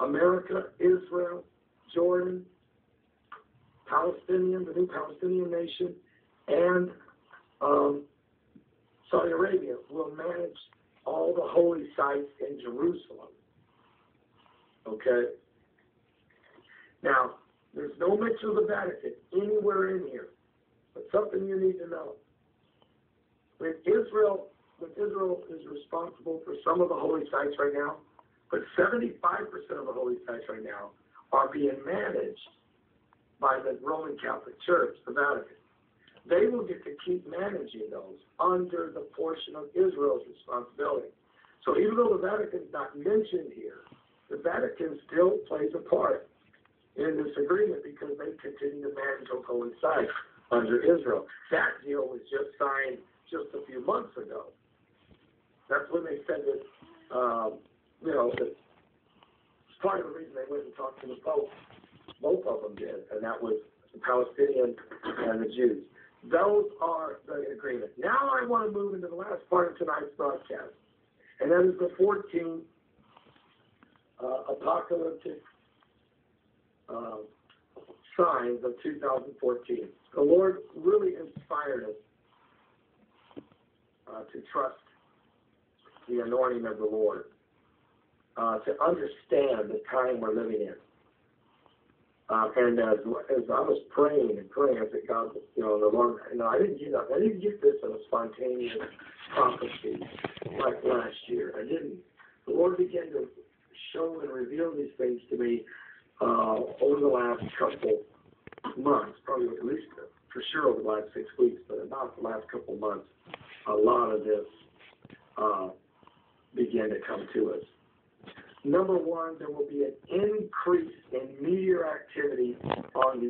America, Israel, Jordan, Palestinian, the new Palestinian nation, and um, Saudi Arabia will manage all the holy sites in Jerusalem. Okay? Now, there's no mention of the Vatican anywhere in here, but something you need to know. When Israel, when Israel is responsible for some of the holy sites right now, but 75% of the holy sites right now are being managed by the Roman Catholic Church, the Vatican. They will get to keep managing those under the portion of Israel's responsibility. So even though the Vatican's not mentioned here, the Vatican still plays a part in this agreement because they continue to manage those holy sites under Israel. That deal was just signed just a few months ago. That's when they said that, um, you know, it's part of the reason they went and talked to the Pope. Both of them did, and that was the Palestinian and the Jews. Those are the agreement. Now I want to move into the last part of tonight's broadcast, and that is the 14 uh, apocalyptic uh, signs of 2014. The Lord really inspired us uh, to trust the anointing of the Lord, uh, to understand the time we're living in. Uh, and as, as I was praying and praying, I said, God, you know, the Lord, you know, I didn't get I didn't get this in a spontaneous prophecy like last year. I didn't. The Lord began to show and reveal these things to me uh, over the last couple months, probably at least for sure over the last six weeks, but about the last couple months, a lot of this uh, began to come to us. Number one, there will be an increase in meteor activity on the